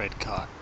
red cot.